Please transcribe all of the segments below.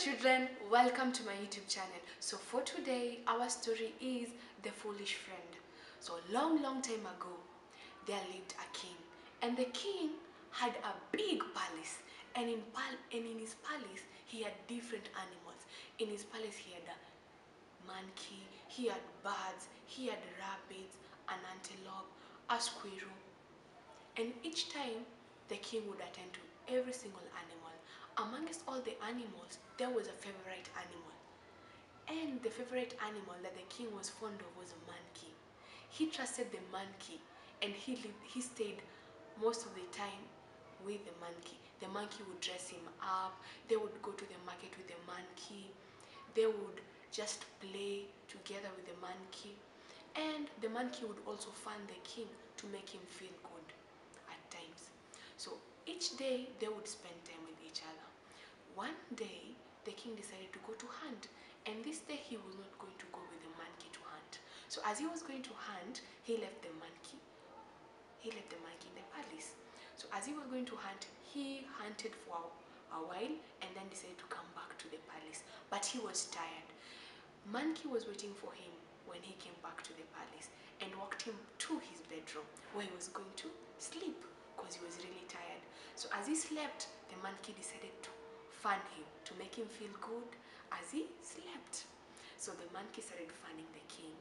children, welcome to my YouTube channel. So for today, our story is The Foolish Friend. So long, long time ago, there lived a king. And the king had a big palace. And in, pal and in his palace, he had different animals. In his palace, he had a monkey, he had birds, he had rabbits, an antelope, a squirrel. And each time, the king would attend to every single animal. Amongst all the animals, there was a favorite animal. And the favorite animal that the king was fond of was a monkey. He trusted the monkey and he, lived, he stayed most of the time with the monkey. The monkey would dress him up, they would go to the market with the monkey, they would just play together with the monkey. And the monkey would also fund the king to make him feel good each day they would spend time with each other. One day the king decided to go to hunt and this day he was not going to go with the monkey to hunt. So as he was going to hunt, he left the monkey. He left the monkey in the palace. So as he was going to hunt, he hunted for a while and then decided to come back to the palace. But he was tired. Monkey was waiting for him when he came back to the palace and walked him to his bedroom where he was going to sleep So as he slept, the monkey decided to fan him to make him feel good as he slept. So the monkey started fanning the king.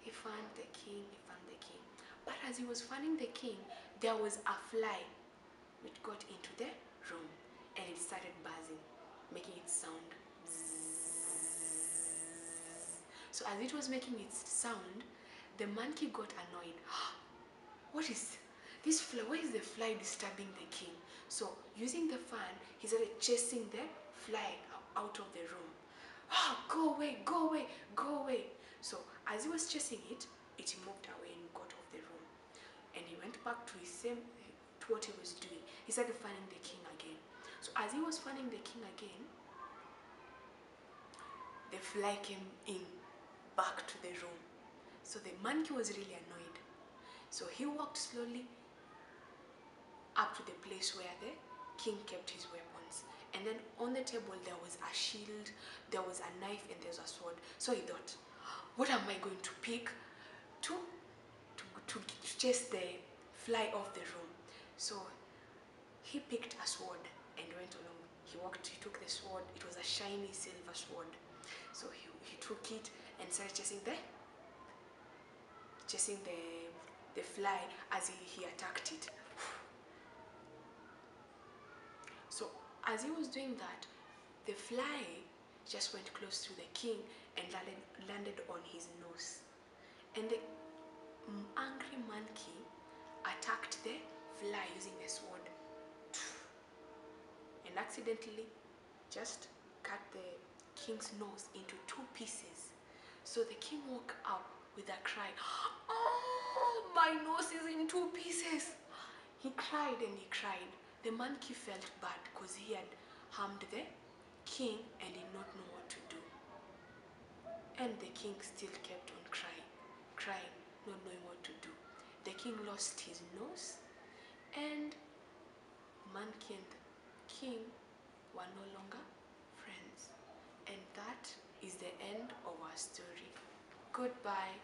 He fanned the king, he fanned the king. But as he was fanning the king, there was a fly which got into the room and it started buzzing, making it sound. So as it was making its sound, the monkey got annoyed. what is this fly? Why is the fly disturbing the king? So using the fan, he started chasing the fly out of the room. Oh, go away, go away, go away. So as he was chasing it, it moved away and got off the room. And he went back to his same, to what he was doing. He started fanning the king again. So as he was fanning the king again, the fly came in back to the room. So the monkey was really annoyed. So he walked slowly up to the place where the king kept his weapons. And then on the table there was a shield, there was a knife and there's a sword. So he thought, what am I going to pick to, to, to chase the fly off the room? So he picked a sword and went along. He walked, he took the sword, it was a shiny silver sword. So he, he took it and started chasing the chasing the the fly as he, he attacked it. So as he was doing that, the fly just went close to the king and landed, landed on his nose. And the angry monkey attacked the fly using the sword and accidentally just cut the king's nose into two pieces. So the king woke up with a cry, Oh, my nose is in two pieces. He cried and he cried. The monkey felt bad because he had harmed the king and did not know what to do. And the king still kept on crying, crying, not knowing what to do. The king lost his nose and monkey and king were no longer friends. And that is the end of our story. Goodbye.